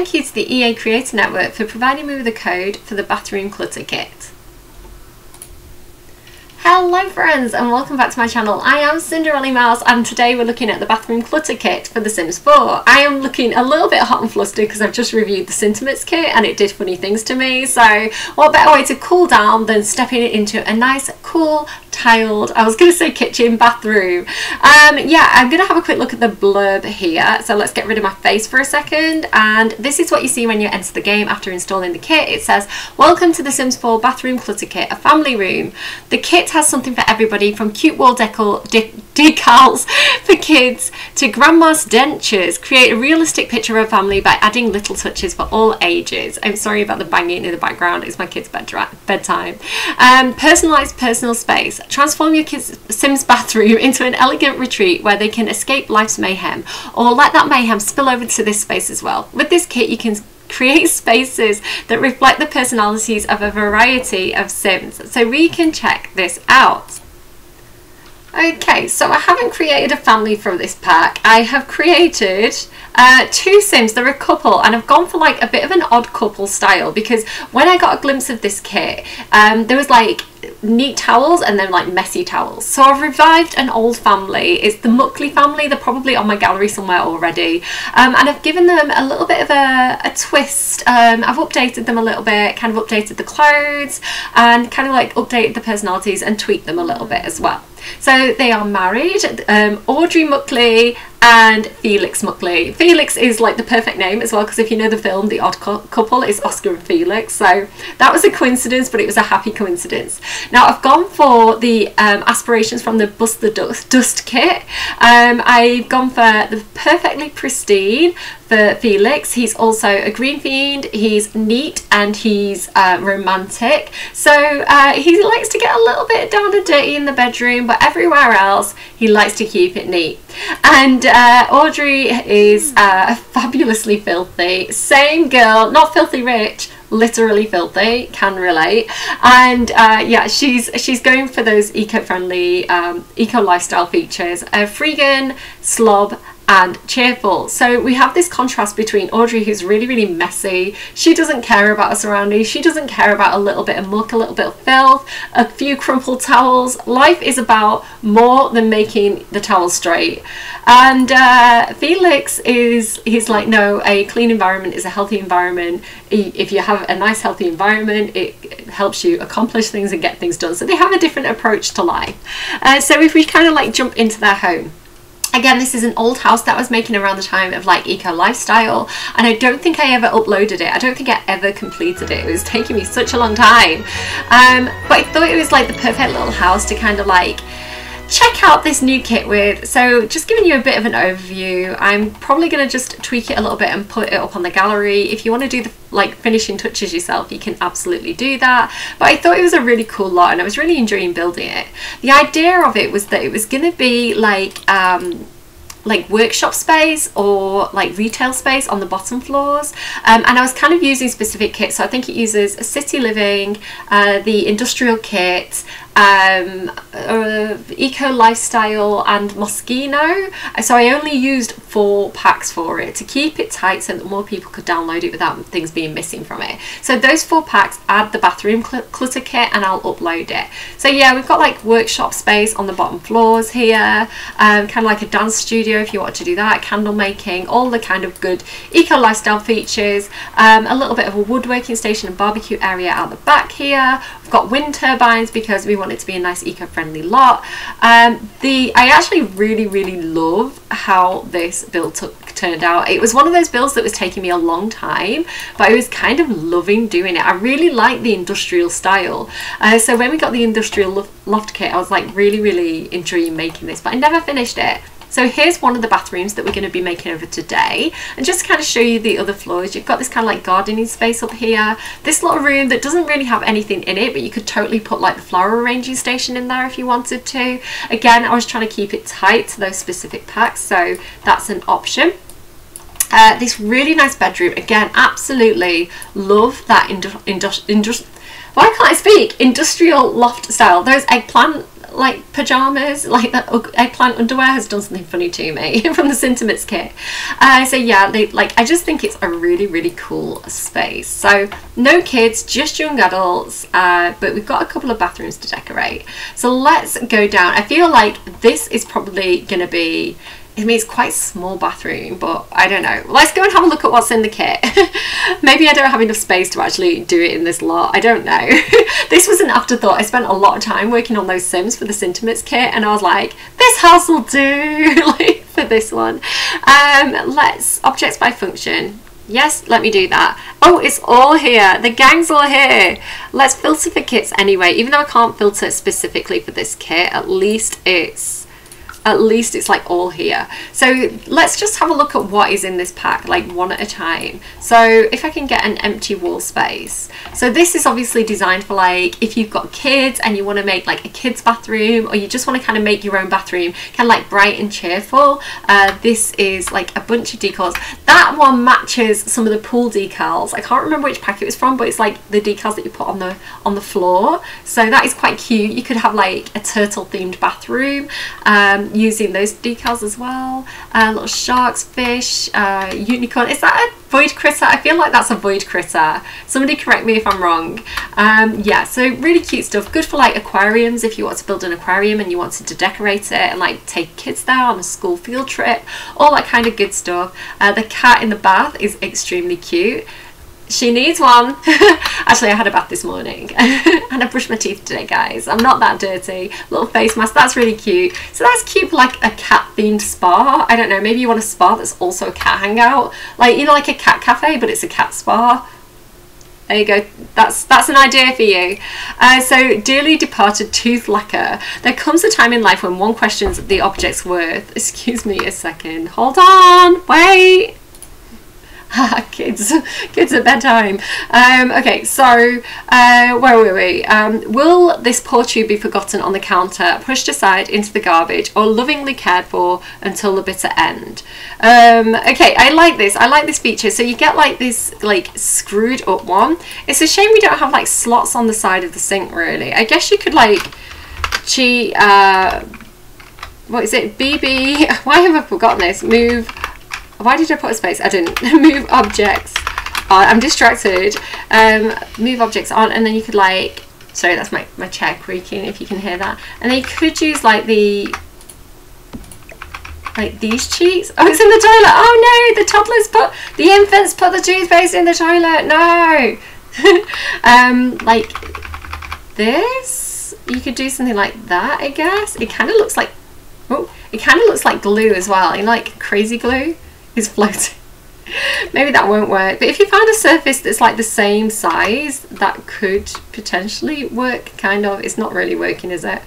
thank you to the EA Creator Network for providing me with a code for the bathroom clutter kit. Hello friends and welcome back to my channel. I am Cinderellimouse and today we're looking at the bathroom clutter kit for The Sims 4. I am looking a little bit hot and flustered because I've just reviewed the Sentiments kit and it did funny things to me so what better way to cool down than stepping into a nice cool tiled, I was going to say kitchen, bathroom. Um, yeah, I'm going to have a quick look at the blurb here. So let's get rid of my face for a second. And this is what you see when you enter the game after installing the kit. It says, welcome to the Sims 4 Bathroom Clutter Kit, a family room. The kit has something for everybody from cute wall decor, de decals for kids to grandma's dentures. Create a realistic picture of a family by adding little touches for all ages. I'm sorry about the banging in the background. It's my kid's bedtime. Um, personalised personal space. Transform your kids' Sims bathroom into an elegant retreat where they can escape life's mayhem or let that mayhem spill over to this space as well. With this kit you can create spaces that reflect the personalities of a variety of Sims. So we can check this out. Okay, so I haven't created a family from this pack. I have created uh, two Sims. They're a couple and I've gone for like a bit of an odd couple style because when I got a glimpse of this kit, um, there was like neat towels and then like messy towels. So I've revived an old family. It's the Muckley family. They're probably on my gallery somewhere already. Um, and I've given them a little bit of a, a twist. Um, I've updated them a little bit, kind of updated the clothes and kind of like updated the personalities and tweaked them a little bit as well. So they are married. Um, Audrey Muckley and Felix Muckley. Felix is like the perfect name as well because if you know the film The Odd Couple is Oscar and Felix so that was a coincidence but it was a happy coincidence. Now I've gone for the um, aspirations from the Bust the Dust, Dust kit. Um, I've gone for the perfectly pristine for Felix. He's also a green fiend, he's neat and he's uh, romantic. So uh, he likes to get a little bit down and dirty in the bedroom, but everywhere else he likes to keep it neat. And uh, Audrey is uh, fabulously filthy. Same girl, not filthy rich, literally filthy can relate and uh, yeah she's she's going for those eco-friendly um, eco lifestyle features a freegan slob and cheerful. So we have this contrast between Audrey, who's really, really messy. She doesn't care about her surroundings. She doesn't care about a little bit of muck, a little bit of filth, a few crumpled towels. Life is about more than making the towels straight. And uh, Felix is, he's like, no, a clean environment is a healthy environment. If you have a nice, healthy environment, it helps you accomplish things and get things done. So they have a different approach to life. Uh, so if we kind of like jump into their home, Again, this is an old house that I was making around the time of like eco lifestyle and I don't think I ever uploaded it. I don't think I ever completed it. It was taking me such a long time. Um, but I thought it was like the perfect little house to kind of like check out this new kit with. So just giving you a bit of an overview, I'm probably going to just tweak it a little bit and put it up on the gallery. If you want to do the like finishing touches yourself, you can absolutely do that. But I thought it was a really cool lot and I was really enjoying building it. The idea of it was that it was going to be like um, like workshop space or like retail space on the bottom floors um, and I was kind of using specific kits so I think it uses a City Living, uh, the industrial kit, um, uh, Eco Lifestyle and Moschino. So I only used four packs for it to keep it tight so that more people could download it without things being missing from it. So those four packs add the bathroom cl clutter kit and I'll upload it. So yeah, we've got like workshop space on the bottom floors here, um, kind of like a dance studio if you want to do that, candle making, all the kind of good eco lifestyle features, um, a little bit of a woodworking station and barbecue area out the back here. We've got wind turbines because we want it to be a nice eco-friendly lot. Um, the I actually really really love how this build took, turned out. It was one of those builds that was taking me a long time but I was kind of loving doing it. I really like the industrial style. Uh, so when we got the industrial loft kit I was like really really enjoying making this but I never finished it. So here's one of the bathrooms that we're going to be making over today. And just to kind of show you the other floors, you've got this kind of like gardening space up here. This little room that doesn't really have anything in it, but you could totally put like the flower arranging station in there if you wanted to. Again, I was trying to keep it tight to those specific packs, so that's an option. Uh, this really nice bedroom, again, absolutely love that industri industri why can't I speak? Industrial loft style. Those eggplant like pajamas, like that eggplant underwear has done something funny to me from the Sentiments kit. Uh, so yeah, they like I just think it's a really really cool space. So no kids, just young adults, uh, but we've got a couple of bathrooms to decorate. So let's go down. I feel like this is probably going to be I mean, it's quite small bathroom, but I don't know. Let's go and have a look at what's in the kit. Maybe I don't have enough space to actually do it in this lot. I don't know. this was an afterthought. I spent a lot of time working on those Sims for the Sentiments kit, and I was like, this house will do for this one. Um, let's objects by function. Yes, let me do that. Oh, it's all here. The gang's all here. Let's filter for kits anyway. Even though I can't filter specifically for this kit, at least it's at least it's like all here. So let's just have a look at what is in this pack, like one at a time. So if I can get an empty wall space. So this is obviously designed for like, if you've got kids and you want to make like a kid's bathroom or you just want to kind of make your own bathroom, kind of like bright and cheerful. Uh, this is like a bunch of decals. That one matches some of the pool decals. I can't remember which pack it was from, but it's like the decals that you put on the on the floor. So that is quite cute. You could have like a turtle themed bathroom. Um, using those decals as well. Uh, little sharks, fish, uh, unicorn. Is that a void critter? I feel like that's a void critter. Somebody correct me if I'm wrong. Um, yeah, so really cute stuff. Good for like aquariums if you want to build an aquarium and you wanted to decorate it and like take kids there on a school field trip. All that kind of good stuff. Uh, the cat in the bath is extremely cute she needs one. Actually, I had a bath this morning and I brushed my teeth today, guys. I'm not that dirty. Little face mask, that's really cute. So that's cute like a cat themed spa. I don't know, maybe you want a spa that's also a cat hangout. Like, you know, like a cat cafe, but it's a cat spa. There you go. That's that's an idea for you. Uh, so, dearly departed tooth lacquer. There comes a time in life when one questions the object's worth. Excuse me a second. Hold on. Wait. kids, kids at bedtime. Um, okay, so uh, where were we? Um, will this poor tube be forgotten on the counter, pushed aside into the garbage, or lovingly cared for until the bitter end? Um, okay, I like this. I like this feature. So you get like this like screwed up one. It's a shame we don't have like slots on the side of the sink. Really, I guess you could like cheat. Uh, what is it? BB. Why have I forgotten this? Move why did I put a space? I didn't. move objects. Oh, I'm distracted. Um, move objects on and then you could like, sorry that's my, my chair creaking if you can hear that. And then you could use like the, like these cheeks. Oh, it's in the toilet. Oh no, the toddlers put, the infants put the toothpaste in the toilet. No. um, like this. You could do something like that, I guess. It kind of looks like, oh, it kind of looks like glue as well. You know, like crazy glue is floating. Maybe that won't work. But if you find a surface that's like the same size, that could potentially work, kind of. It's not really working, is it?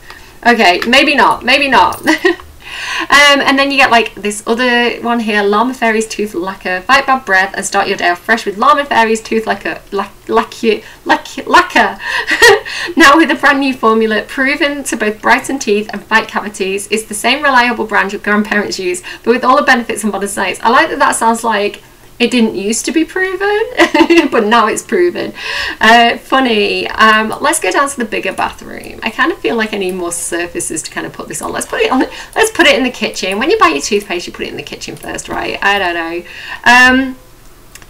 Okay, maybe not. Maybe not. Um, and then you get like this other one here, Llama Fairy's Tooth Lacquer. Fight bad breath and start your day off fresh with Llama Fairy's Tooth Lacquer. Lacquer. Lacquer. now with a brand new formula proven to both brighten teeth and fight cavities. It's the same reliable brand your grandparents use, but with all the benefits and modern science. I like that that sounds like it didn't used to be proven, but now it's proven. Uh, funny. Um, let's go down to the bigger bathroom. I kind of feel like I need more surfaces to kind of put this on. Let's put it on. Let's put it in the kitchen. When you buy your toothpaste, you put it in the kitchen first, right? I don't know. Um,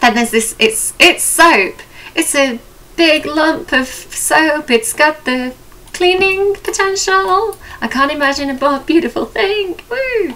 then there's this. It's it's soap. It's a big lump of soap. It's got the cleaning potential. I can't imagine a more beautiful thing. Woo!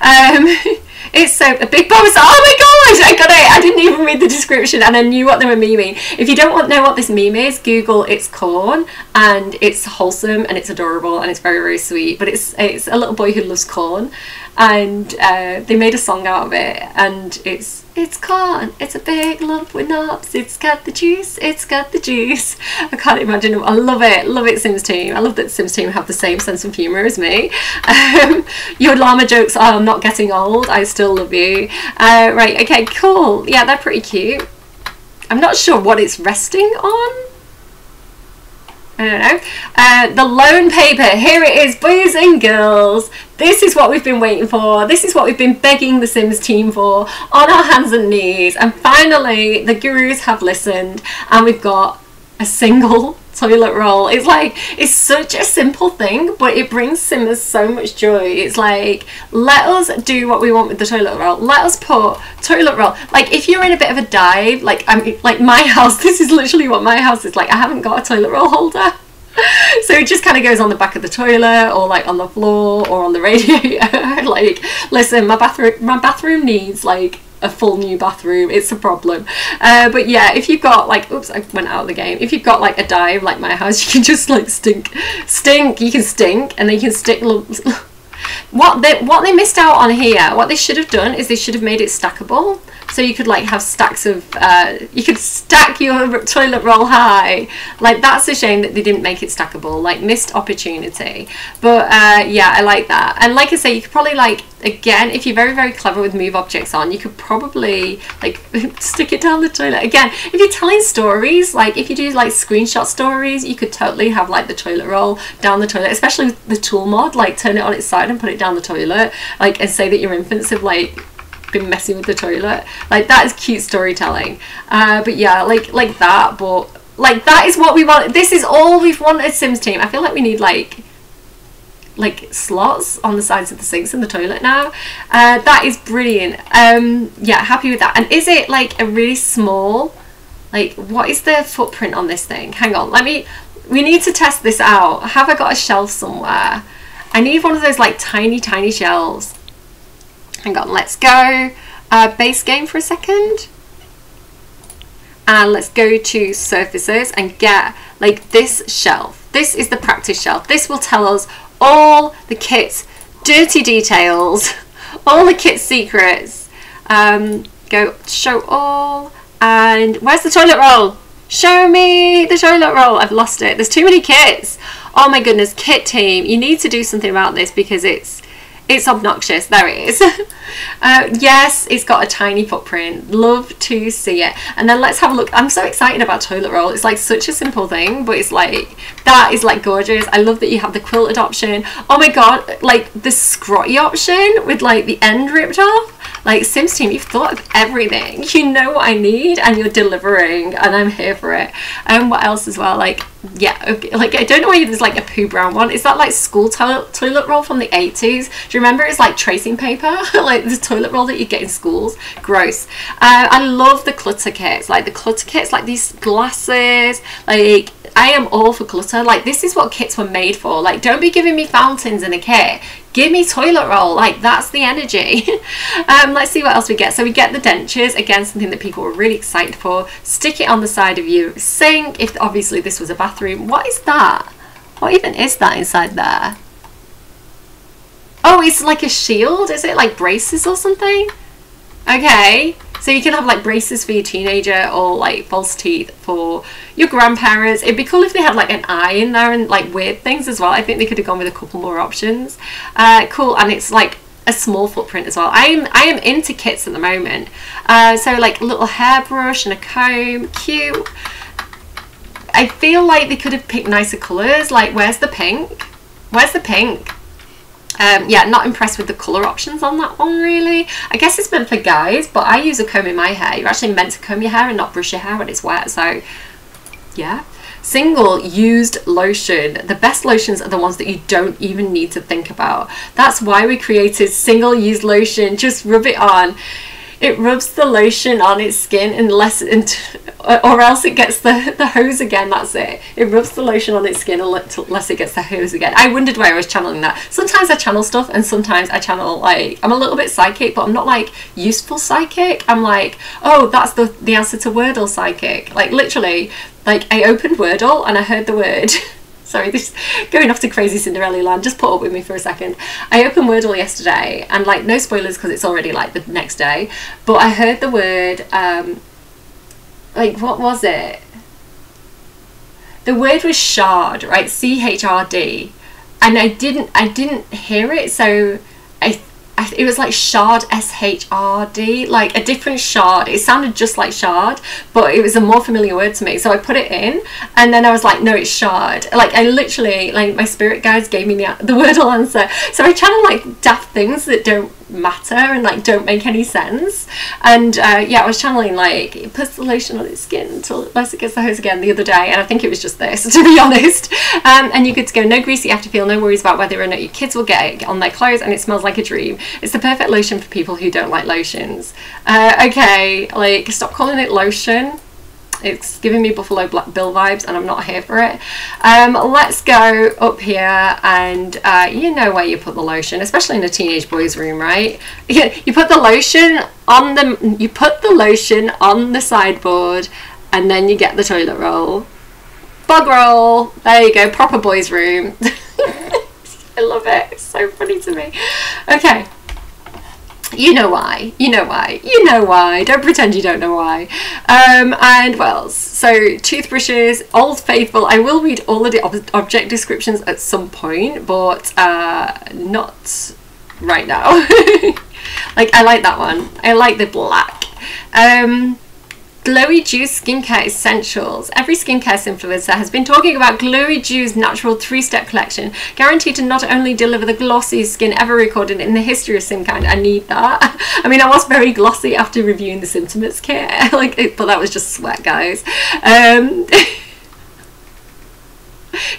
Um, It's so a big box. Oh my gosh, I got it. I didn't even read the description and I knew what they were memeing. If you don't want know what this meme is, Google it's corn and it's wholesome and it's adorable and it's very very sweet. But it's it's a little boy who loves corn and uh, they made a song out of it and it's it's corn it's a big lump with knobs. It's got the juice. It's got the juice. I can't imagine. I love it. Love it sims team. I love that sims team have the same sense of humor as me. Um, your llama jokes are not getting old. I still love you. Uh, right okay cool. Yeah they're pretty cute. I'm not sure what it's resting on I don't know. Uh, the loan paper. Here it is, boys and girls. This is what we've been waiting for. This is what we've been begging the Sims team for on our hands and knees. And finally, the gurus have listened and we've got a single toilet roll. It's like it's such a simple thing, but it brings Simmers so much joy. It's like let us do what we want with the toilet roll. Let us put toilet roll. Like if you're in a bit of a dive, like I'm like my house. This is literally what my house is like. I haven't got a toilet roll holder. so it just kind of goes on the back of the toilet or like on the floor or on the radiator like listen my bathroom my bathroom needs like a full new bathroom it's a problem. Uh, but yeah if you've got like oops I went out of the game. If you've got like a dive like my house you can just like stink. Stink you can stink and then you can stick what they what they missed out on here what they should have done is they should have made it stackable so you could like have stacks of uh, you could stack your toilet roll high. Like that's a shame that they didn't make it stackable like missed opportunity. But uh, yeah I like that. And like I say you could probably like again if you're very very clever with move objects on you could probably like stick it down the toilet. Again if you're telling stories like if you do like screenshot stories you could totally have like the toilet roll down the toilet especially with the tool mod like turn it on its side and put it down the toilet like and say that your infants have like been messing with the toilet. Like that is cute storytelling. Uh, but yeah, like like that. But like that is what we want. This is all we've wanted Sims team. I feel like we need like like slots on the sides of the sinks in the toilet now. Uh, that is brilliant. Um, yeah, happy with that. And is it like a really small? Like, what is the footprint on this thing? Hang on, let me. We need to test this out. Have I got a shelf somewhere? I need one of those like tiny, tiny shelves. Hang on, let's go uh, base game for a second. And let's go to surfaces and get like this shelf. This is the practice shelf. This will tell us all the kit's dirty details, all the kit's secrets. Um, go show all and where's the toilet roll? Show me the toilet roll. I've lost it. There's too many kits. Oh my goodness, kit team. You need to do something about this because it's it's obnoxious. There it is. uh, yes, it's got a tiny footprint. Love to see it. And then let's have a look. I'm so excited about toilet roll. It's like such a simple thing, but it's like, that is like gorgeous. I love that you have the quilted option. Oh my God, like the scrotty option with like the end ripped off. Like Sims team, you've thought of everything. You know what I need and you're delivering and I'm here for it. And um, what else as well? Like, yeah, okay. like I don't know why there's like a poo brown one. Is that like school to toilet roll from the 80s? Do you remember it's like tracing paper? like the toilet roll that you get in schools? Gross. Uh, I love the clutter kits. Like the clutter kits, like these glasses, like I am all for clutter. Like this is what kits were made for. Like don't be giving me fountains in a kit. Give me toilet roll. Like that's the energy. Um, let's see what else we get. So we get the dentures. Again something that people were really excited for. Stick it on the side of your sink. If obviously this was a bathroom. What is that? What even is that inside there? Oh it's like a shield. Is it like braces or something? Okay so you can have like braces for your teenager or like false teeth for your grandparents. It'd be cool if they had like an eye in there and like weird things as well. I think they could have gone with a couple more options. Uh, cool, and it's like a small footprint as well. I am I am into kits at the moment. Uh, so like a little hairbrush and a comb, cute. I feel like they could have picked nicer colours. Like where's the pink? Where's the pink? Um, yeah, not impressed with the colour options on that one really. I guess it's meant for guys, but I use a comb in my hair. You're actually meant to comb your hair and not brush your hair when it's wet, so yeah. Single used lotion. The best lotions are the ones that you don't even need to think about. That's why we created single used lotion. Just rub it on it rubs the lotion on its skin unless or else it gets the the hose again that's it. It rubs the lotion on its skin unless it gets the hose again. I wondered why i was channeling that. Sometimes i channel stuff and sometimes i channel like i'm a little bit psychic but i'm not like useful psychic. I'm like oh that's the the answer to wordle psychic. Like literally like i opened wordle and i heard the word sorry, this going off to crazy Cinderella land. Just put up with me for a second. I opened Wordle yesterday, and like no spoilers because it's already like the next day. But I heard the word, um, like what was it? The word was shard, right? C H R D, and I didn't, I didn't hear it, so it was like shard s-h-r-d like a different shard. It sounded just like shard but it was a more familiar word to me. So i put it in and then i was like no it's shard. Like i literally like my spirit guides gave me the, the wordle answer. So i channel like daft things that don't matter and like don't make any sense. And uh, yeah, I was channeling like it puts the lotion on its skin until unless it gets the hose again the other day, and I think it was just this to be honest. Um, and you're good to go. No greasy after feel, no worries about whether or not your kids will get it on their clothes, and it smells like a dream. It's the perfect lotion for people who don't like lotions. Uh, okay, like stop calling it lotion it's giving me Buffalo Black Bill vibes and I'm not here for it. Um, let's go up here and uh, you know where you put the lotion, especially in a teenage boy's room, right? you put the lotion on the you put the lotion on the sideboard and then you get the toilet roll. Bog roll. There you go, proper boys' room. I love it. It's so funny to me. Okay. You know why. You know why. You know why. Don't pretend you don't know why. Um, and well, so toothbrushes, Old Faithful. I will read all of the ob object descriptions at some point, but uh, not right now. like I like that one. I like the black. Um, Glowy Juice Skincare Essentials. Every skincare influencer has been talking about Glowy Juice natural three-step collection, guaranteed to not only deliver the glossiest skin ever recorded in the history of Simkind. I need that. I mean, I was very glossy after reviewing the Sentiments kit, like, but that was just sweat, guys. Um,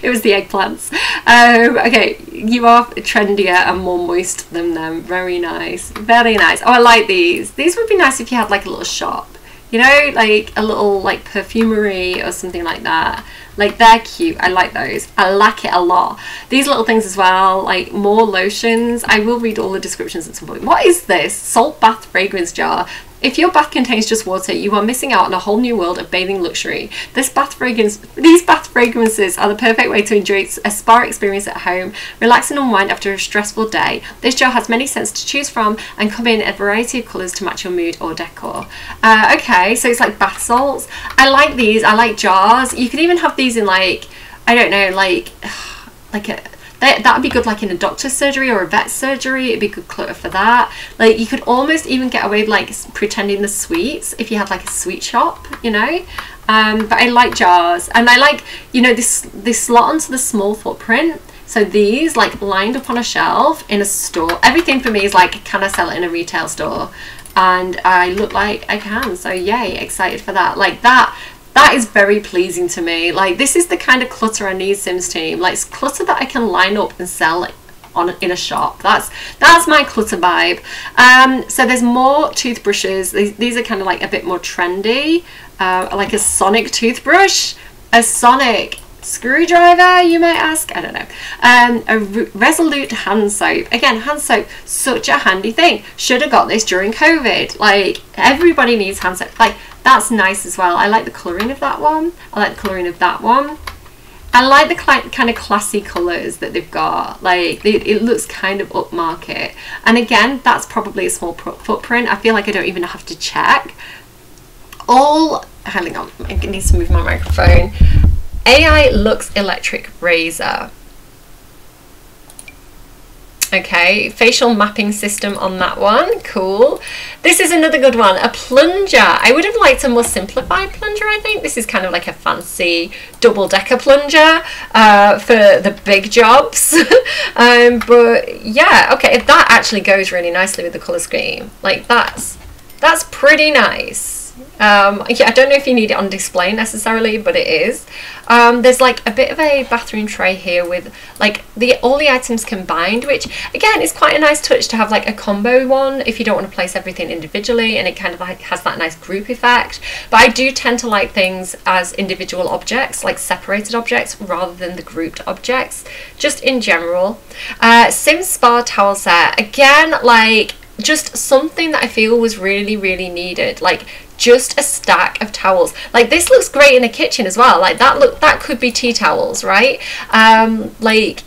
it was the eggplants. Um, okay, you are trendier and more moist than them. Very nice. Very nice. Oh, I like these. These would be nice if you had like a little shop you know like a little like perfumery or something like that? Like they're cute. I like those. I like it a lot. These little things as well like more lotions. I will read all the descriptions at some point. What is this? Salt bath fragrance jar if your bath contains just water, you are missing out on a whole new world of bathing luxury. This bath fragrance, these bath fragrances are the perfect way to enjoy a spa experience at home, relax and unwind after a stressful day. This jar has many scents to choose from and come in a variety of colours to match your mood or decor. Uh, okay, so it's like bath salts. I like these. I like jars. You can even have these in like, I don't know, like, like a that would be good like in a doctor's surgery or a vet surgery. It'd be good clutter for that. Like you could almost even get away with like pretending the sweets if you had like a sweet shop, you know. Um, but I like jars and I like, you know, this, this slot onto the small footprint. So these like lined up on a shelf in a store. Everything for me is like, can I sell it in a retail store? And I look like I can. So yay, excited for that. Like that that is very pleasing to me. Like this is the kind of clutter I need Sims team. Like it's clutter that I can line up and sell on in a shop. That's that's my clutter vibe. Um, so there's more toothbrushes. These, these are kind of like a bit more trendy. Uh, like a sonic toothbrush, a sonic screwdriver you might ask i don't know um, a resolute hand soap again hand soap such a handy thing should have got this during covid like everybody needs hand soap like that's nice as well. I like the colouring of that one. I like the colouring of that one. I like the kind of classy colours that they've got. Like, it, looks kind of upmarket. And again, that's probably a small footprint. I feel like I don't even have to check. All, hang on, I need to move my microphone. AI looks Electric Razor. Okay, facial mapping system on that one. Cool. This is another good one, a plunger. I would have liked a more simplified plunger, I think. This is kind of like a fancy double-decker plunger uh, for the big jobs. um, but yeah, okay, that actually goes really nicely with the colour scheme. Like that's, that's pretty nice. Um, yeah, I don't know if you need it on display necessarily, but it is. Um, there's like a bit of a bathroom tray here with like the all the items combined, which again is quite a nice touch to have like a combo one if you don't want to place everything individually and it kind of like has that nice group effect. But I do tend to like things as individual objects, like separated objects rather than the grouped objects, just in general. Uh, Sim Spa towel set, again, like just something that I feel was really, really needed. Like just a stack of towels. Like this looks great in the kitchen as well. Like that look that could be tea towels, right? Um, like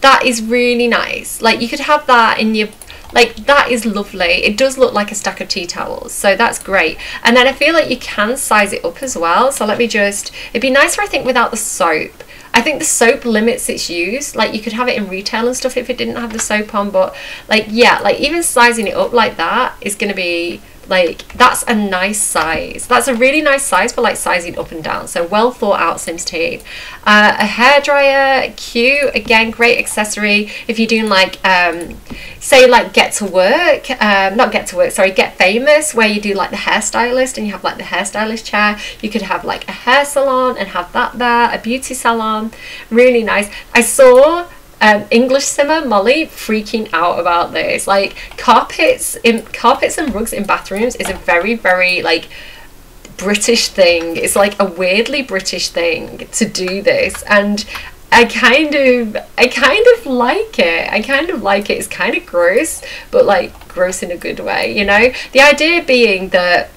that is really nice. Like you could have that in your like that is lovely it does look like a stack of tea towels so that's great and then I feel like you can size it up as well so let me just it'd be nicer I think without the soap I think the soap limits its use like you could have it in retail and stuff if it didn't have the soap on but like yeah like even sizing it up like that is going to be like that's a nice size. That's a really nice size for like sizing up and down. So well thought out sims team uh, a hair dryer cute. Again great accessory. If you're doing like um, say like get to work um, not get to work sorry get famous where you do like the hairstylist and you have like the hairstylist chair you could have like a hair salon and have that there a beauty salon. Really nice. I saw um, English simmer Molly freaking out about this. Like carpets in carpets and rugs in bathrooms is a very very like British thing. It's like a weirdly British thing to do this and I kind of I kind of like it. I kind of like it. It's kind of gross, but like gross in a good way, you know? The idea being that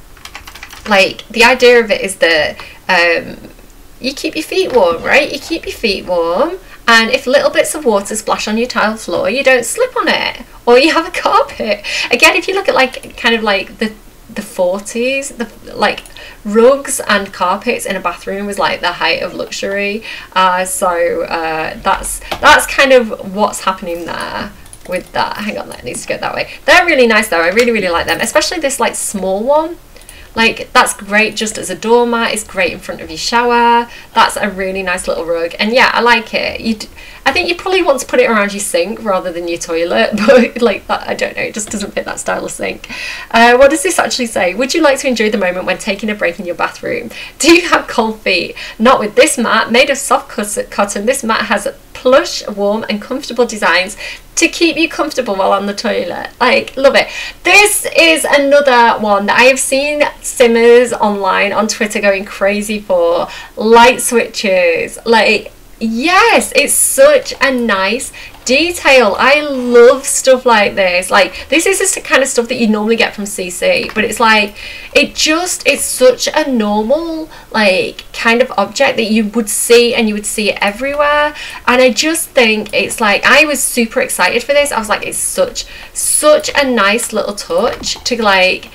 like the idea of it is that um you keep your feet warm, right? You keep your feet warm and if little bits of water splash on your tile floor you don't slip on it or you have a carpet. Again if you look at like kind of like the the 40s the like rugs and carpets in a bathroom was like the height of luxury. Uh, so uh, that's that's kind of what's happening there with that. Hang on that needs to go that way. They're really nice though. I really really like them especially this like small one like that's great just as a doormat. It's great in front of your shower. That's a really nice little rug. And yeah, I like it. You, I think you probably want to put it around your sink rather than your toilet. But like that, I don't know. It just doesn't fit that style of sink. Uh, what does this actually say? Would you like to enjoy the moment when taking a break in your bathroom? Do you have cold feet? Not with this mat. Made of soft cotton, this mat has plush, warm and comfortable designs to keep you comfortable while on the toilet. Like, love it. This is another one that I have seen simmers online on Twitter going crazy for. Light switches. Like, yes, it's such a nice detail. I love stuff like this. Like this is just the kind of stuff that you normally get from CC, but it's like it just it's such a normal like kind of object that you would see and you would see it everywhere. And I just think it's like I was super excited for this. I was like it's such such a nice little touch to like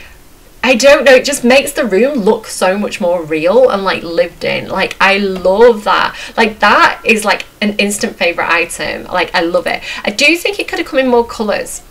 I don't know, it just makes the room look so much more real and like lived in. Like I love that. Like that is like an instant favorite item. Like I love it. I do think it could have come in more colors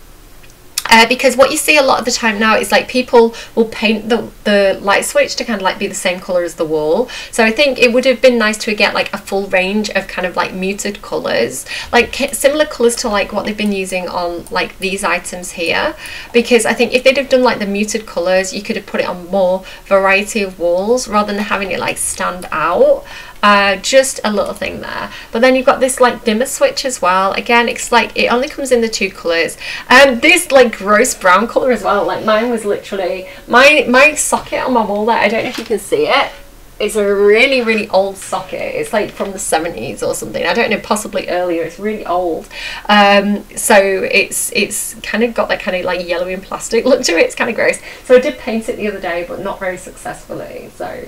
uh, because what you see a lot of the time now is like people will paint the, the light switch to kind of like be the same color as the wall. So I think it would have been nice to get like a full range of kind of like muted colors. Like similar colors to like what they've been using on like these items here. Because I think if they'd have done like the muted colors you could have put it on more variety of walls rather than having it like stand out uh, just a little thing there. But then you've got this like dimmer switch as well. Again it's like it only comes in the two colors and um, this like gross brown color as well. Like mine was literally my my socket on my wall there I don't know if you can see it it's a really really old socket. It's like from the 70s or something. I don't know possibly earlier. It's really old. Um, so it's it's kind of got that kind of like yellowy and plastic look to it. It's kind of gross. So I did paint it the other day but not very successfully so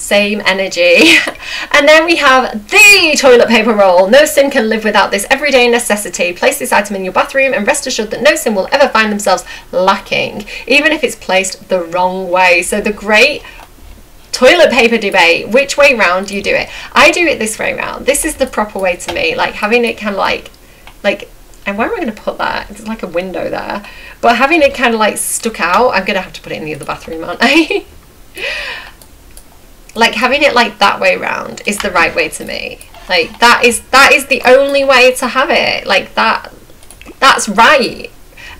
same energy. and then we have the toilet paper roll. No sim can live without this everyday necessity. Place this item in your bathroom and rest assured that no sim will ever find themselves lacking, even if it's placed the wrong way. So the great toilet paper debate which way round do you do it i do it this way round this is the proper way to me like having it kind of like like and where am i going to put that it's like a window there but having it kind of like stuck out i'm going to have to put it in the other bathroom aren't i like having it like that way round is the right way to me. Like that is that is the only way to have it. Like that that's right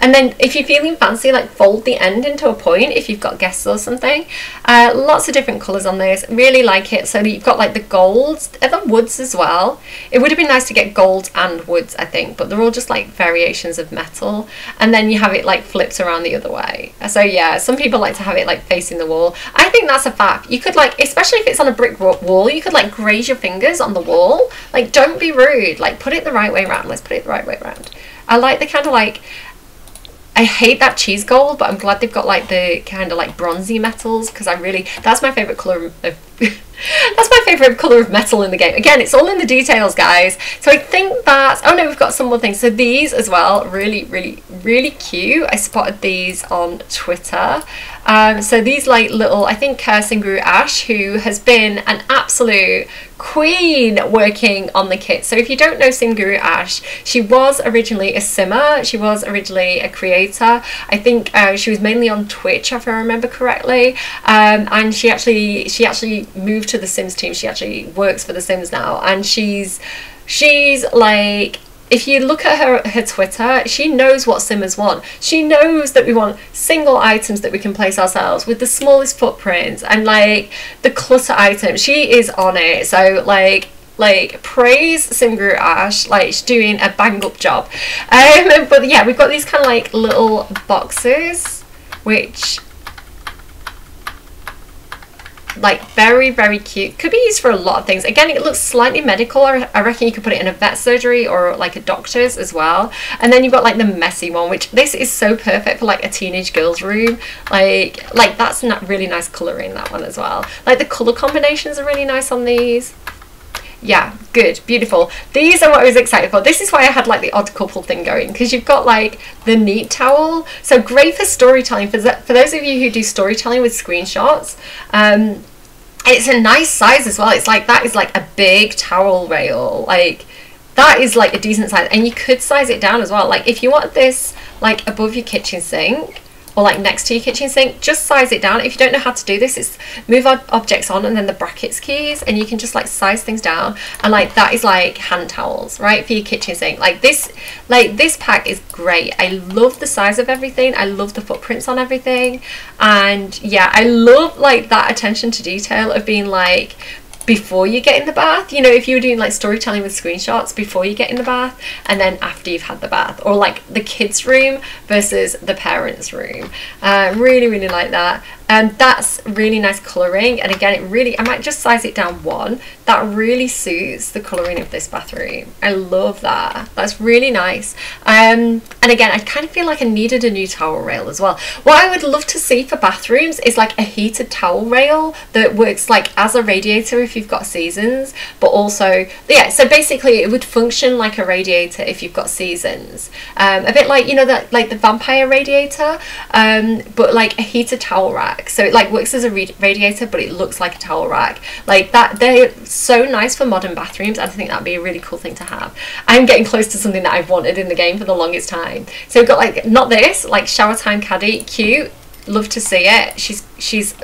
and then if you're feeling fancy, like fold the end into a point if you've got guests or something. Uh, lots of different colours on this. Really like it. So you've got like the golds and the woods as well. It would have been nice to get gold and woods, I think, but they're all just like variations of metal. And then you have it like flipped around the other way. So yeah, some people like to have it like facing the wall. I think that's a fact. You could like, especially if it's on a brick wall, you could like graze your fingers on the wall. Like don't be rude. Like put it the right way around. Let's put it the right way around. I like the kind of like I hate that cheese gold, but I'm glad they've got like the kind of like bronzy metals because I really that's my favorite color of That's my favourite colour of metal in the game. Again, it's all in the details, guys. So I think that... Oh no, we've got some more things. So these as well, really, really, really cute. I spotted these on Twitter. Um, so these like little, I think Simguru Ash, who has been an absolute queen working on the kit. So if you don't know Simguru Ash, she was originally a simmer. She was originally a creator. I think uh, she was mainly on Twitch, if I remember correctly. Um, and she actually she actually moved to the Sims team. She actually works for the Sims now, and she's she's like if you look at her her Twitter, she knows what Simmers want. She knows that we want single items that we can place ourselves with the smallest footprints and like the clutter items. She is on it. So like like praise Simguru Ash, like she's doing a bang up job. Um, but yeah, we've got these kind of like little boxes, which like very very cute. Could be used for a lot of things. Again it looks slightly medical. I reckon you could put it in a vet surgery or like a doctor's as well. And then you've got like the messy one which this is so perfect for like a teenage girl's room. Like like that's not really nice colouring that one as well. Like the colour combinations are really nice on these. Yeah good beautiful. These are what i was excited for. This is why i had like the odd couple thing going because you've got like the neat towel. So great for storytelling. For, for those of you who do storytelling with screenshots um it's a nice size as well. It's like that is like a big towel rail. Like that is like a decent size. And you could size it down as well. Like if you want this like above your kitchen sink or like next to your kitchen sink just size it down. If you don't know how to do this it's move our objects on and then the brackets keys and you can just like size things down. And like that is like hand towels right for your kitchen sink. Like this like this pack is great. I love the size of everything. I love the footprints on everything. And yeah I love like that attention to detail of being like before you get in the bath. You know if you were doing like storytelling with screenshots before you get in the bath and then after you've had the bath or like the kids room versus the parents room. Uh, really really like that and that's really nice colouring and again it really I might just size it down one. That really suits the colouring of this bathroom. I love that. That's really nice. Um, and again I kind of feel like I needed a new towel rail as well. What I would love to see for bathrooms is like a heated towel rail that works like as a radiator if you've got seasons but also yeah so basically it would function like a radiator if you've got seasons. Um, a bit like you know that like the vampire radiator um, but like a heated towel rack rack so it like works as a radiator but it looks like a towel rack. Like that they're so nice for modern bathrooms I think that'd be a really cool thing to have. I'm getting close to something that I've wanted in the game for the longest time. So we've got like not this like shower time caddy cute love to see it. She's she's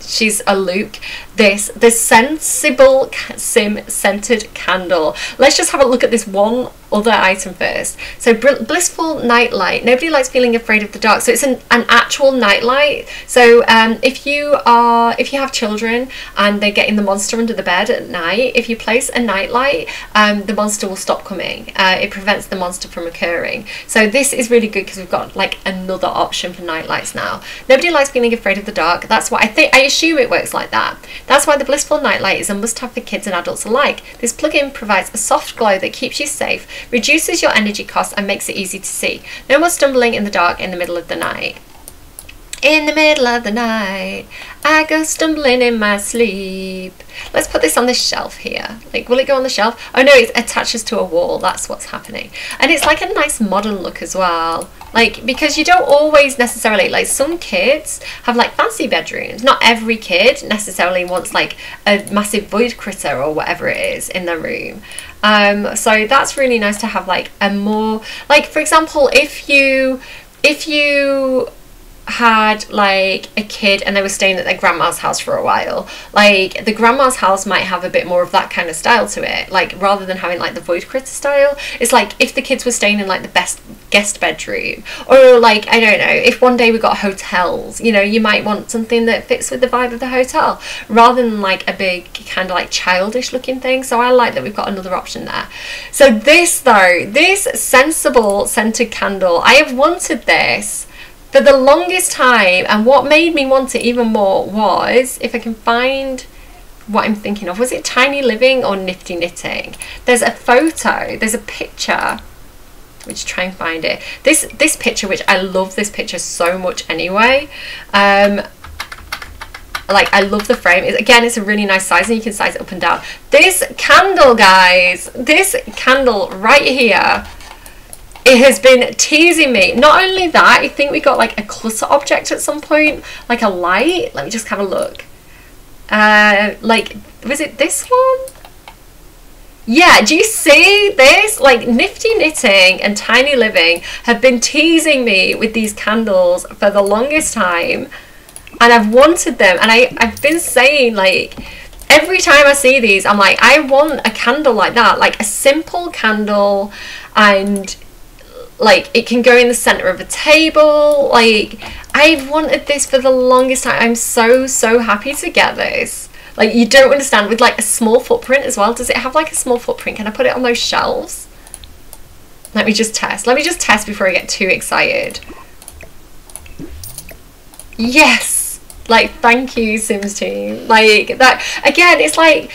she's a Luke. This, the sensible sim scented candle. Let's just have a look at this one other item first. So blissful nightlight. Nobody likes feeling afraid of the dark. So it's an, an actual nightlight. So um, if you are, if you have children and they're getting the monster under the bed at night, if you place a nightlight, um, the monster will stop coming. Uh, it prevents the monster from occurring. So this is really good because we've got like another option for nightlights now. Nobody likes feeling afraid of the dark. That's why I think. I assume it works like that. That's why the blissful nightlight is a must-have for kids and adults alike. This plug-in provides a soft glow that keeps you safe reduces your energy costs and makes it easy to see. No more stumbling in the dark in the middle of the night. In the middle of the night, I go stumbling in my sleep. Let's put this on this shelf here. Like, will it go on the shelf? Oh no, it attaches to a wall. That's what's happening. And it's like a nice modern look as well. Like, because you don't always necessarily, like some kids have like fancy bedrooms. Not every kid necessarily wants like a massive void critter or whatever it is in their room. Um, so that's really nice to have like a more, like for example, if you, if you had like a kid and they were staying at their grandma's house for a while. Like the grandma's house might have a bit more of that kind of style to it like rather than having like the void critter style. It's like if the kids were staying in like the best guest bedroom or like i don't know if one day we got hotels you know you might want something that fits with the vibe of the hotel rather than like a big kind of like childish looking thing. So i like that we've got another option there. So this though this sensible scented candle i have wanted this for the longest time and what made me want it even more was if I can find what I'm thinking of was it tiny living or nifty knitting there's a photo there's a picture which try and find it this this picture which I love this picture so much anyway um like I love the frame. It, again, it's a really nice size and you can size it up and down. This candle, guys, this candle right here, it has been teasing me. Not only that, I think we got like a cluster object at some point, like a light. Let me just have a look. Uh, like, was it this one? Yeah, do you see this? Like Nifty Knitting and Tiny Living have been teasing me with these candles for the longest time. And I've wanted them. And I, I've been saying like, every time I see these, I'm like, I want a candle like that. Like a simple candle and like it can go in the center of a table. Like I've wanted this for the longest time. I'm so, so happy to get this. Like you don't understand with like a small footprint as well. Does it have like a small footprint? Can I put it on those shelves? Let me just test. Let me just test before I get too excited. Yes! Like, thank you, Sims team. Like, that, again, it's like,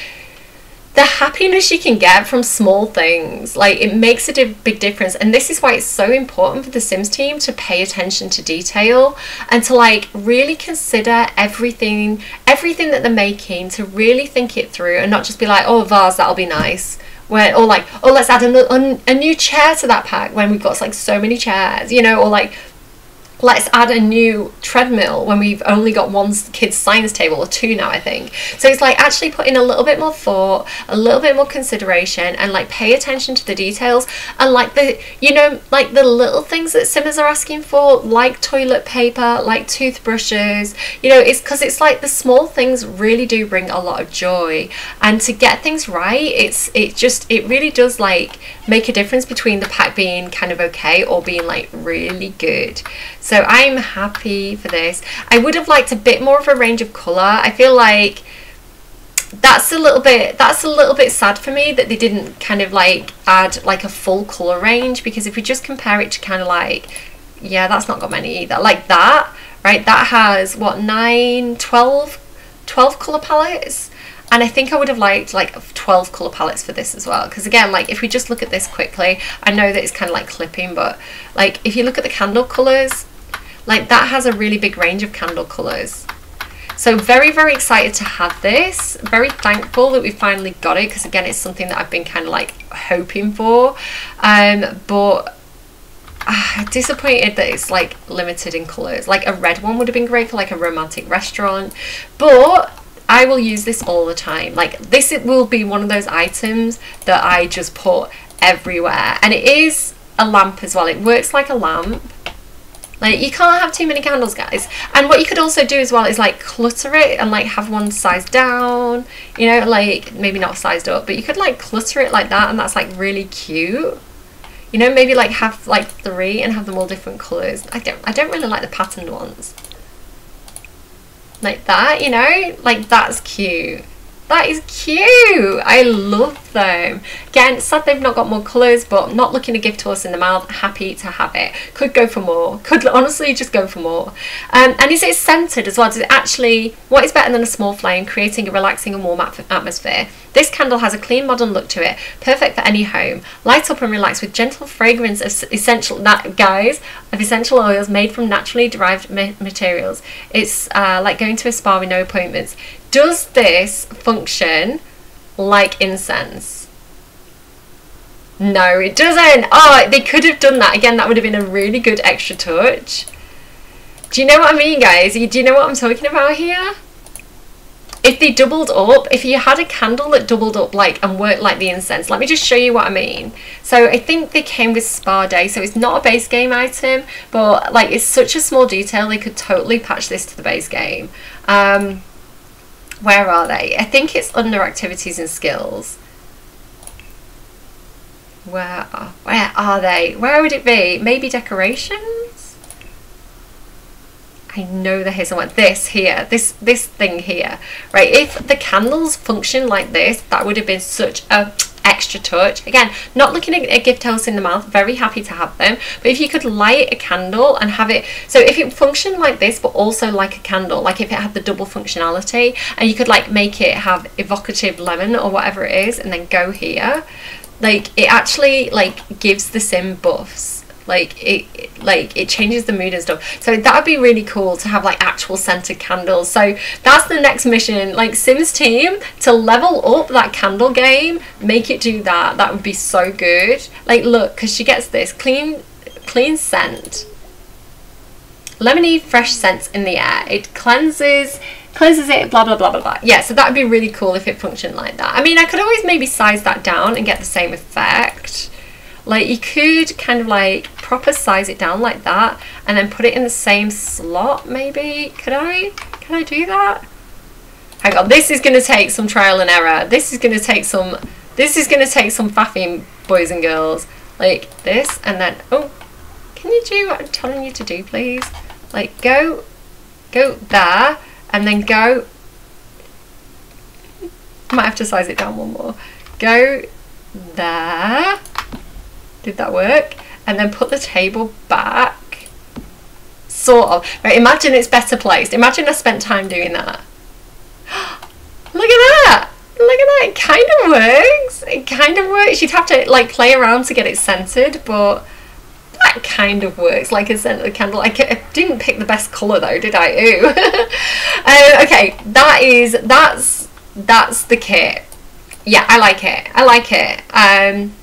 the happiness you can get from small things like it makes a big difference. And this is why it's so important for the sims team to pay attention to detail and to like really consider everything everything that they're making to really think it through and not just be like oh vase that'll be nice. When or like oh let's add a, a new chair to that pack when we've got like so many chairs you know or like let's add a new treadmill when we've only got one kid's science table or two now I think. So it's like actually putting a little bit more thought a little bit more consideration and like pay attention to the details. And like the you know like the little things that simmers are asking for like toilet paper like toothbrushes you know it's because it's like the small things really do bring a lot of joy. And to get things right it's it just it really does like make a difference between the pack being kind of okay or being like really good. So I'm happy for this. I would have liked a bit more of a range of colour. I feel like that's a little bit that's a little bit sad for me that they didn't kind of like add like a full colour range because if we just compare it to kind of like yeah that's not got many either like that right that has what 9 12 12 colour palettes and I think I would have liked like 12 colour palettes for this as well. Because again, like if we just look at this quickly, I know that it's kind of like clipping, but like if you look at the candle colours, like that has a really big range of candle colours. So very, very excited to have this. Very thankful that we finally got it because again, it's something that I've been kind of like hoping for. Um, but uh, disappointed that it's like limited in colours. Like a red one would have been great for like a romantic restaurant. But I will use this all the time. Like this it will be one of those items that I just put everywhere. And it is a lamp as well. It works like a lamp. Like you can't have too many candles guys. And what you could also do as well is like clutter it and like have one sized down. You know like maybe not sized up but you could like clutter it like that and that's like really cute. You know maybe like have like three and have them all different colours. I don't I don't really like the patterned ones like that, you know? Like that's cute. That is cute. I love them. Again, sad they've not got more colours, but not looking a gift horse in the mouth. Happy to have it. Could go for more. Could honestly just go for more. Um, and is it scented as well? Does it actually, what is better than a small flame, creating a relaxing and warm atmosphere? This candle has a clean modern look to it, perfect for any home. Light up and relax with gentle fragrance of essential, that guys, of essential oils made from naturally derived ma materials. It's uh, like going to a spa with no appointments. Does this function like incense? No, it doesn't. Oh, they could have done that. Again, that would have been a really good extra touch. Do you know what I mean, guys? Do you know what I'm talking about here? If they doubled up, if you had a candle that doubled up like and worked like the incense, let me just show you what I mean. So I think they came with Spa Day, so it's not a base game item, but like it's such a small detail, they could totally patch this to the base game. Um, where are they? I think it's under activities and skills. Where are, where are they? Where would it be? Maybe decorations? I know is one. This here, this this thing here, right? If the candles function like this, that would have been such a extra touch. Again, not looking at a gift house in the mouth, very happy to have them. But if you could light a candle and have it, so if it functioned like this, but also like a candle, like if it had the double functionality and you could like make it have evocative lemon or whatever it is and then go here, like it actually like gives the sim buffs like it like it changes the mood and stuff. So that would be really cool to have like actual scented candles. So that's the next mission. Like sims team to level up that candle game make it do that that would be so good. Like look because she gets this clean clean scent. Lemony fresh scents in the air. It cleanses closes it blah blah blah blah blah. Yeah so that would be really cool if it functioned like that. I mean i could always maybe size that down and get the same effect. Like you could kind of like proper size it down like that and then put it in the same slot maybe. Could I? Can I do that? Hang on, this is going to take some trial and error. This is going to take some, this is going to take some faffing boys and girls. Like this and then, oh, can you do what I'm telling you to do please? Like go, go there and then go, might have to size it down one more. Go there did that work? And then put the table back. Sort of. Right, imagine it's better placed. Imagine I spent time doing that. Look at that! Look at that, it kind of works. It kind of works. You'd have to like play around to get it centered, but that kind of works like a scented candle. I, I didn't pick the best colour though, did I? Ooh. uh, okay, that is, that's, that's the kit. Yeah, I like it. I like it. Um,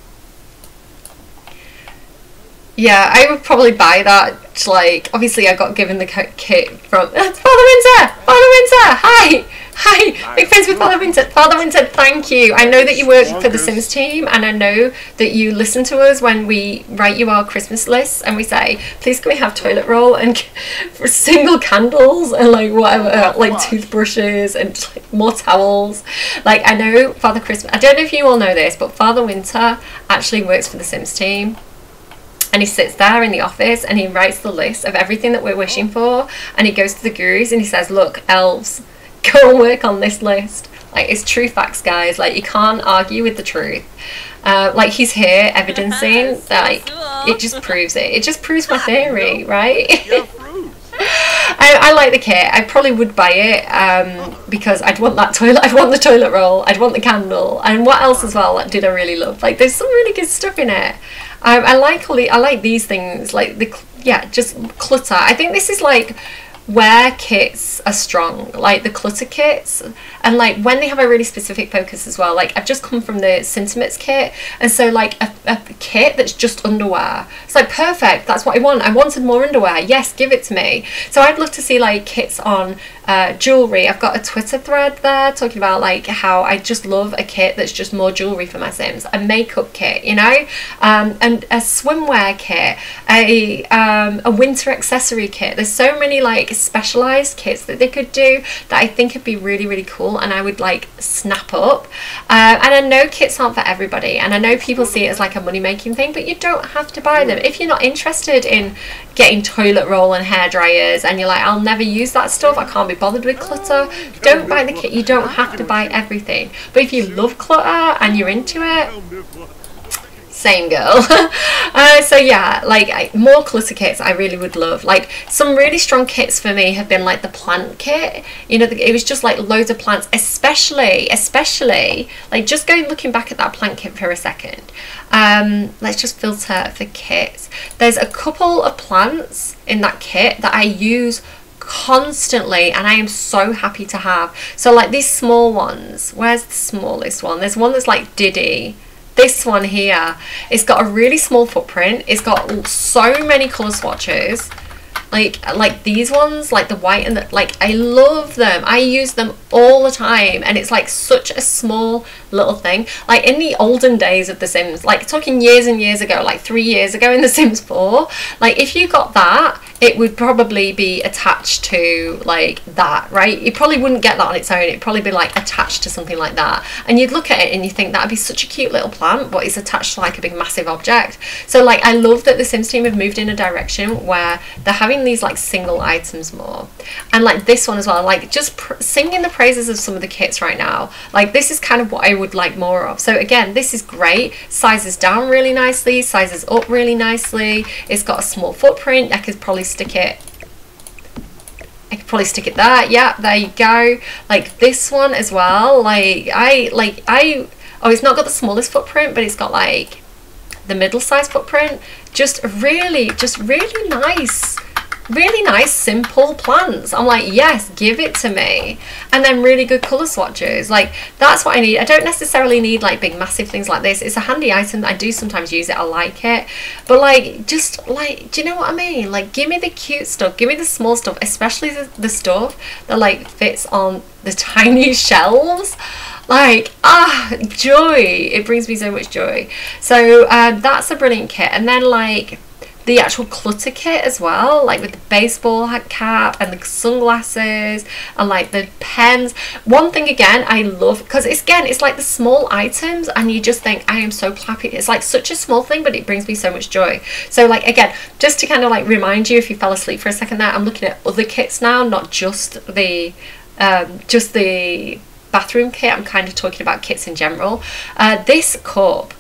yeah, I would probably buy that. Like, obviously, I got given the kit from Father Winter. Father Winter, hi, hi. Big friends with Father Winter. Father Winter, thank you. I know that you work for the Sims team, and I know that you listen to us when we write you our Christmas lists, and we say, please can we have toilet roll and single candles and like whatever, like toothbrushes and like, more towels. Like I know Father Christmas. I don't know if you all know this, but Father Winter actually works for the Sims team and he sits there in the office and he writes the list of everything that we're wishing for and he goes to the gurus and he says look elves go and work on this list like it's true facts guys like you can't argue with the truth uh, like he's here evidencing that like it just proves it it just proves my theory right I, I, like the kit. I probably would buy it um, because I'd want that toilet. I'd want the toilet roll. I'd want the candle. And what else as well did I really love? Like there's some really good stuff in it. I, I like I like these things, like the yeah, just clutter. I think this is like where kits are strong, like the clutter kits, and like when they have a really specific focus as well. Like I've just come from the Simtimates kit, and so like a, a kit that's just underwear. It's like perfect. That's what I want. I wanted more underwear. Yes, give it to me. So I'd love to see like kits on uh, jewelry. I've got a Twitter thread there talking about like how I just love a kit that's just more jewelry for my Sims. A makeup kit, you know, um, and a swimwear kit, a um, a winter accessory kit. There's so many like specialized kits that they could do that I think would be really really cool, and I would like snap up. Uh, and I know kits aren't for everybody, and I know people see it as like a money making thing, but you don't have to buy them if you're not interested in getting toilet roll and hair dryers, and you're like, I'll never use that stuff. I can't be bothered with clutter. Don't buy the kit. You don't have to buy everything. But if you love clutter and you're into it, same girl. uh, so yeah, like I, more clutter kits I really would love. Like some really strong kits for me have been like the plant kit. You know, the, it was just like loads of plants, especially, especially like just going looking back at that plant kit for a second. Um, let's just filter for kits. There's a couple of plants in that kit that I use constantly and I am so happy to have. So like these small ones, where's the smallest one? There's one that's like Diddy. This one here, it's got a really small footprint. It's got so many colour swatches like like these ones like the white and the, like I love them I use them all the time and it's like such a small little thing. Like in the olden days of the Sims like talking years and years ago like three years ago in the Sims 4 like if you got that it would probably be attached to like that right? You probably wouldn't get that on its own. It'd probably be like attached to something like that. And you'd look at it and you think that'd be such a cute little plant but it's attached to like a big massive object. So like I love that the Sims team have moved in a direction where they're having these like single items more. And like this one as well like just singing the praises of some of the kits right now. Like this is kind of what I would like more of. So again this is great. Sizes down really nicely sizes up really nicely. It's got a small footprint. I could probably stick it I could probably stick it there. Yeah there you go. Like this one as well. Like I like I oh it's not got the smallest footprint but it's got like the middle size footprint. Just really, just really nice really nice simple plants. I'm like yes give it to me. And then really good color swatches. Like that's what i need. I don't necessarily need like big massive things like this. It's a handy item. I do sometimes use it. I like it. But like just like do you know what i mean? Like give me the cute stuff. Give me the small stuff especially the, the stuff that like fits on the tiny shelves. Like ah joy. It brings me so much joy. So uh, that's a brilliant kit. And then like the actual clutter kit as well, like with the baseball cap and the sunglasses and like the pens. One thing again I love because it's again it's like the small items and you just think I am so happy. It's like such a small thing but it brings me so much joy. So like again, just to kind of like remind you if you fell asleep for a second there, I'm looking at other kits now, not just the um, just the bathroom kit. I'm kind of talking about kits in general. Uh, this cup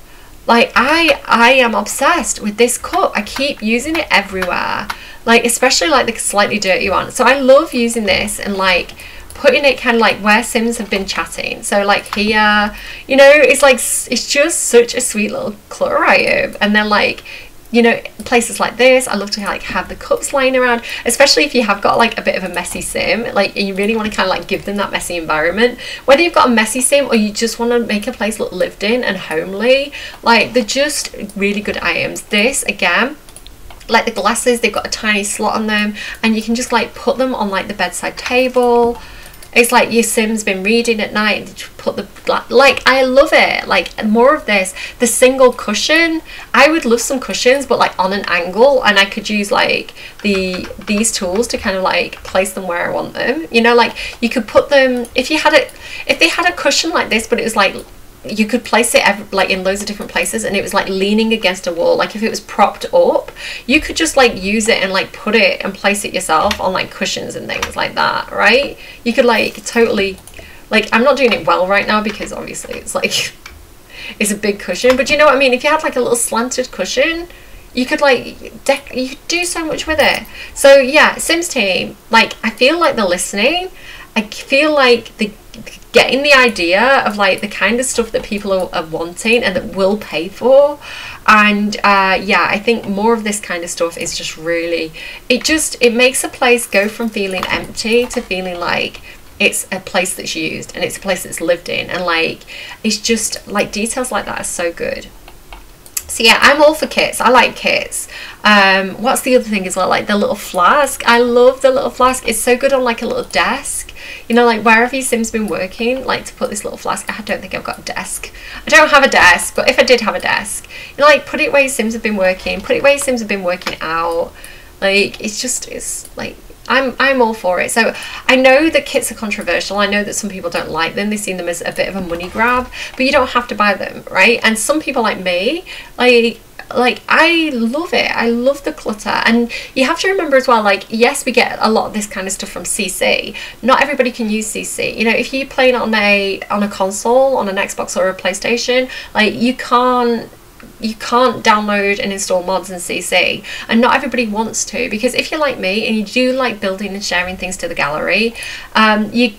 like I I am obsessed with this cup. I keep using it everywhere. Like especially like the slightly dirty one. So I love using this and like putting it kind of like where Sims have been chatting. So like here, you know, it's like it's just such a sweet little item. And then like you know places like this. I love to like have the cups lying around especially if you have got like a bit of a messy sim like you really want to kind of like give them that messy environment. Whether you've got a messy sim or you just want to make a place look lived in and homely like they're just really good items. This again like the glasses they've got a tiny slot on them and you can just like put them on like the bedside table it's like your sim's been reading at night and put the like I love it. Like more of this the single cushion. I would love some cushions but like on an angle and I could use like the these tools to kind of like place them where I want them. You know like you could put them if you had it if they had a cushion like this but it was like you could place it like in loads of different places and it was like leaning against a wall. Like if it was propped up you could just like use it and like put it and place it yourself on like cushions and things like that right? You could like totally like I'm not doing it well right now because obviously it's like it's a big cushion but you know what I mean? If you had like a little slanted cushion you could like dec- you could do so much with it. So yeah Sims team like I feel like they're listening. I feel like the getting the idea of like the kind of stuff that people are, are wanting and that will pay for. And uh, yeah i think more of this kind of stuff is just really it just it makes a place go from feeling empty to feeling like it's a place that's used and it's a place that's lived in. And like it's just like details like that are so good so yeah i'm all for kits. I like kits. Um what's the other thing as well? Like the little flask. I love the little flask. It's so good on like a little desk. You know like wherever sim's been working like to put this little flask i don't think i've got a desk. I don't have a desk but if i did have a desk you know like put it where sims have been working put it where sims have been working out. Like it's just it's like I'm I'm all for it. So I know that kits are controversial. I know that some people don't like them. They see them as a bit of a money grab, but you don't have to buy them, right? And some people like me, like like I love it. I love the clutter. And you have to remember as well, like, yes, we get a lot of this kind of stuff from CC. Not everybody can use CC. You know, if you play it on a on a console, on an Xbox or a PlayStation, like you can't you can't download and install mods in CC and not everybody wants to because if you're like me and you do like building and sharing things to the gallery um, you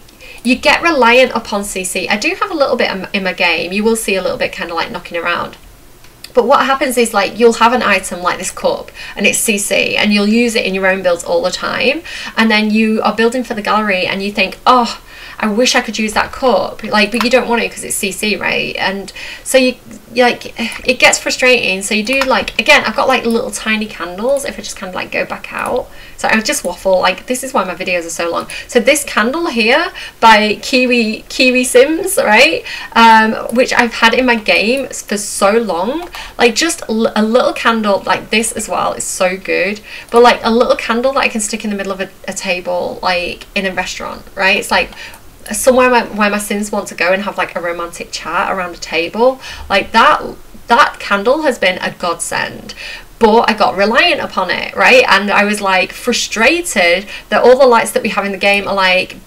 you get reliant upon CC. I do have a little bit in my game. You will see a little bit kind of like knocking around. But what happens is like you'll have an item like this cup and it's CC and you'll use it in your own builds all the time. And then you are building for the gallery and you think, oh, I wish I could use that cup. Like, but you don't want it because it's CC, right? And so you like it gets frustrating. So you do like again, I've got like little tiny candles. If I just kind of like go back out, so I just waffle. Like this is why my videos are so long. So this candle here by Kiwi Kiwi Sims, right? Um, which I've had in my game for so long. Like just a little candle like this as well is so good. But like a little candle that I can stick in the middle of a, a table, like in a restaurant, right? It's like somewhere where, my Sims want to go and have like a romantic chat around a table like that that candle has been a godsend but I got reliant upon it, right? And I was like frustrated that all the lights that we have in the game are like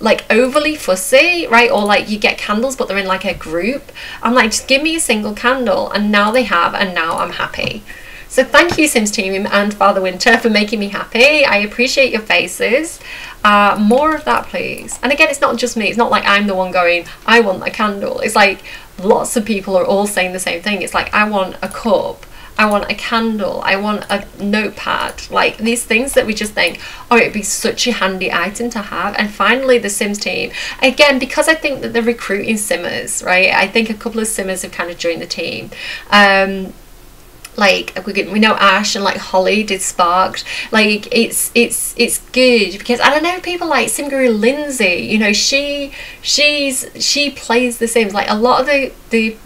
like overly fussy, right? Or like you get candles but they're in like a group. I'm like, just give me a single candle and now they have and now I'm happy. So thank you Sims team and Father Winter for making me happy. I appreciate your faces. Uh, more of that please. And again, it's not just me. It's not like I'm the one going, I want a candle. It's like lots of people are all saying the same thing. It's like, I want a cup I want a candle, I want a notepad, like these things that we just think, oh, it'd be such a handy item to have. And finally, the Sims team, again, because I think that they're recruiting Simmers, right? I think a couple of Simmers have kind of joined the team. Um, like we, we know Ash and like Holly did Spark'd. Like it's it's it's good because I don't know people like Simguru Lindsay you know she she's she plays the Sims. Like a lot of the the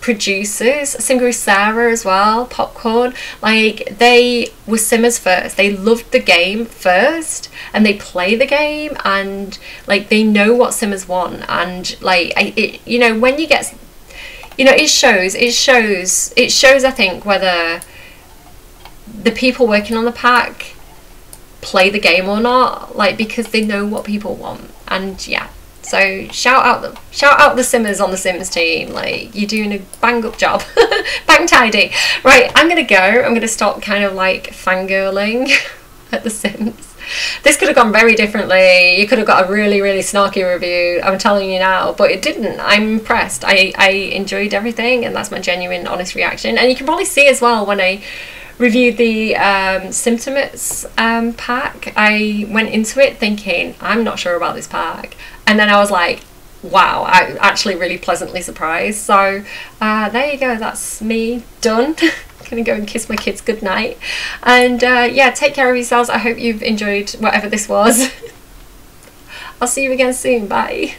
producers Simguru Sarah as well Popcorn like they were Simmers first. They loved the game first and they play the game and like they know what Simmers want and like I, it, you know when you get you know it shows it shows it shows i think whether the people working on the pack play the game or not like because they know what people want. And yeah so shout out the shout out the simmers on the sims team. Like you're doing a bang up job. Bang tidy. Right i'm gonna go. I'm gonna stop kind of like fangirling at the sims this could have gone very differently. You could have got a really, really snarky review. I'm telling you now, but it didn't. I'm impressed. I, I enjoyed everything, and that's my genuine, honest reaction. And you can probably see as well when I reviewed the um, Simtimates um, pack, I went into it thinking, I'm not sure about this pack. And then I was like, wow, I'm actually really pleasantly surprised. So uh, there you go, that's me done. gonna go and kiss my kids goodnight. And uh, yeah, take care of yourselves. I hope you've enjoyed whatever this was. I'll see you again soon. Bye.